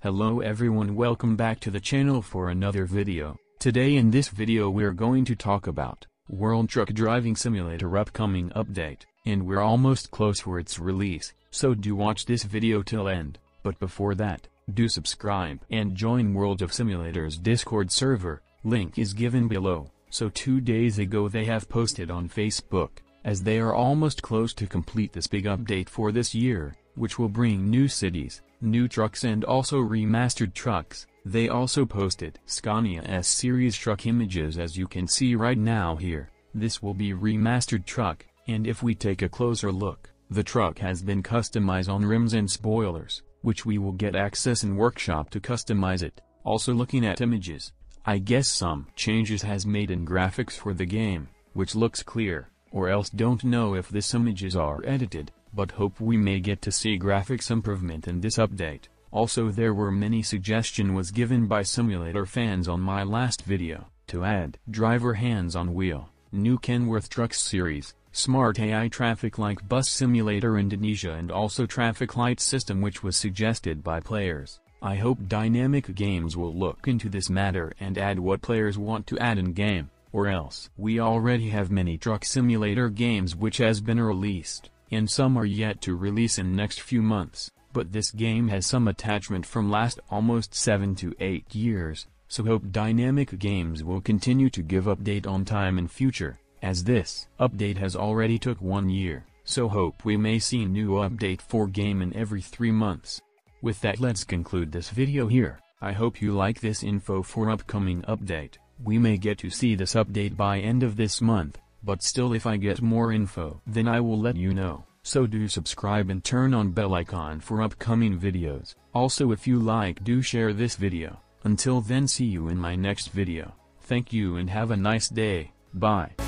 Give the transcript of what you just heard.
Hello everyone welcome back to the channel for another video. Today in this video we're going to talk about World Truck Driving Simulator upcoming update, and we're almost close for its release, so do watch this video till end, but before that, do subscribe and join World of Simulators Discord server, link is given below, so two days ago they have posted on Facebook, as they are almost close to complete this big update for this year, which will bring new cities, new trucks and also remastered trucks. They also posted Scania S series truck images as you can see right now here. This will be remastered truck, and if we take a closer look, the truck has been customized on rims and spoilers, which we will get access in workshop to customize it. Also looking at images, I guess some changes has made in graphics for the game, which looks clear, or else don't know if this images are edited but hope we may get to see graphics improvement in this update. Also there were many suggestion was given by simulator fans on my last video, to add driver hands on wheel, new Kenworth Trucks series, smart AI traffic like bus simulator Indonesia and also traffic light system which was suggested by players. I hope Dynamic Games will look into this matter and add what players want to add in game, or else. We already have many truck simulator games which has been released and some are yet to release in next few months, but this game has some attachment from last almost 7 to 8 years, so hope Dynamic Games will continue to give update on time in future, as this update has already took one year, so hope we may see new update for game in every 3 months. With that let's conclude this video here, I hope you like this info for upcoming update, we may get to see this update by end of this month. But still if I get more info then I will let you know, so do subscribe and turn on bell icon for upcoming videos. Also if you like do share this video. Until then see you in my next video. Thank you and have a nice day, bye.